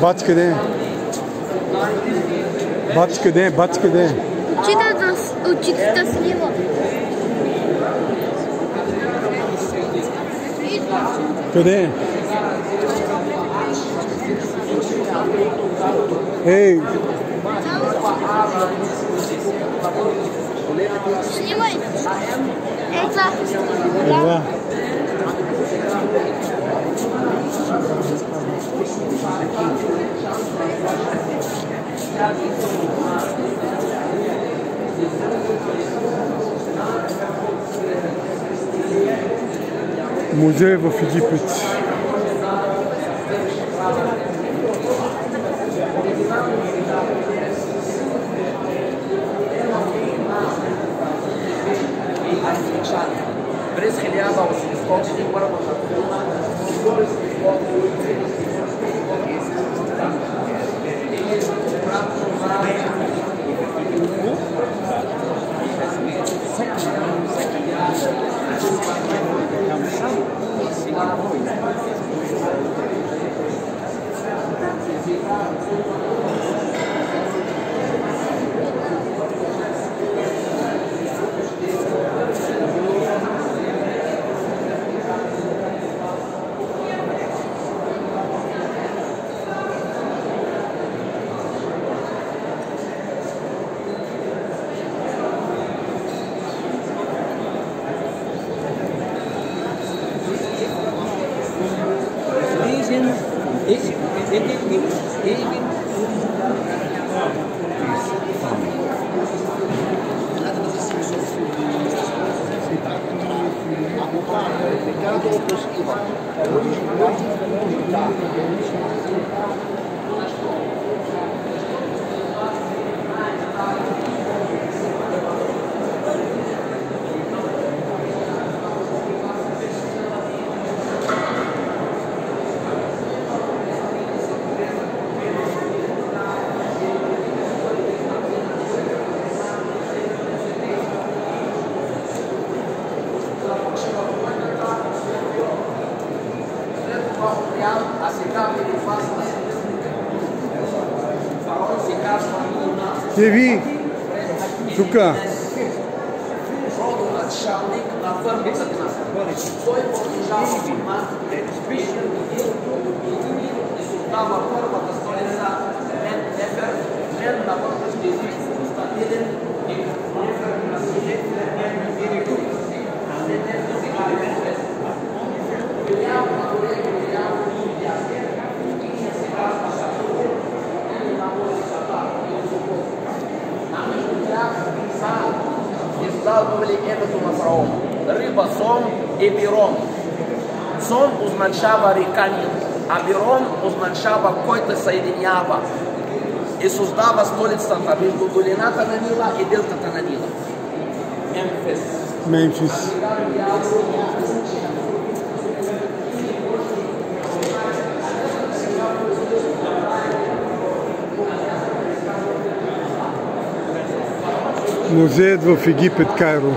Бац къде е? Бац къде е? Бац къде е? Очитата, с- очитата слива. Къде е? Ей, Снимай. Mon Dieu, vos filles de pute. Brasileirava os esportes de Egen, a cidade ele faz Те ви, тук. Началник на първата класа. Той подлежава в масите, пише години, години и се отдава първата столица сталкивали это с умасраом. Рыба сом и бирон. Сом узначава рекание, а бирон узначава означало койте соединява. И создава столицата между долината на Нила и делтата на Нила. Мемфис. Мемфис. Музеят в Египет, Кайро.